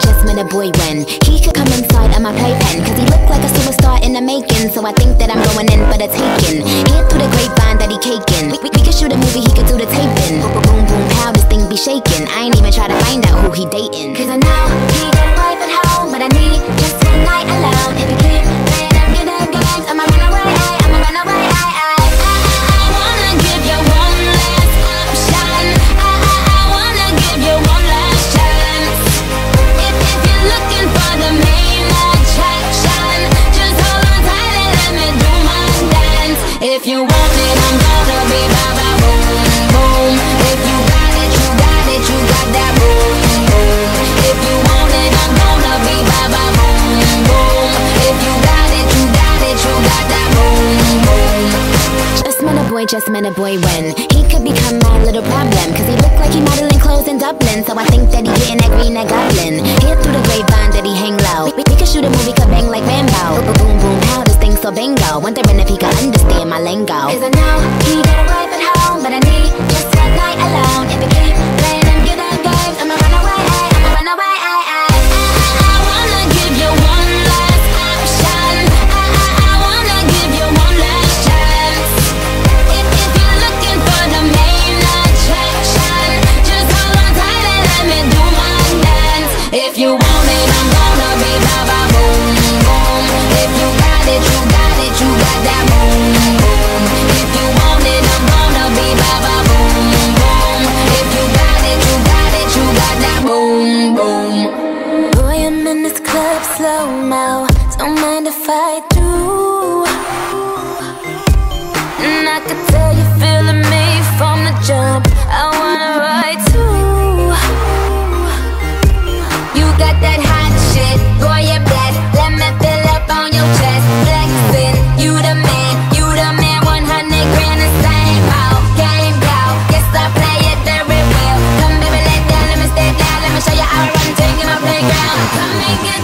just met a boy when he could come inside of my playpen. Cause he looked like a superstar in the making. So I think that I'm going in for the taking. Hear through the grapevine that he caking. We, we, we could shoot a movie, he could do the taping. Boom, boom, boom, pow, this thing be shaking. I ain't even try to find out who he dating. Cause I know If you want it, I'm gonna be ba ba boom boom. If you got it, you got it, you got that boom boom. If you want it, I'm gonna be ba ba boom boom. If you got it, you got it, you got that boom boom. Just met a boy, just met a boy when he could become my little problem. Cause he looked like he modeling clothes in Dublin. So I think that he getting that green, that goblin. Hear through the grapevine that he hang low. We, we could shoot a movie, could bang like Rambo. Boom, boom, pow, this thing so bingo. Wondering if he slow mo. Don't mind if I do. And I could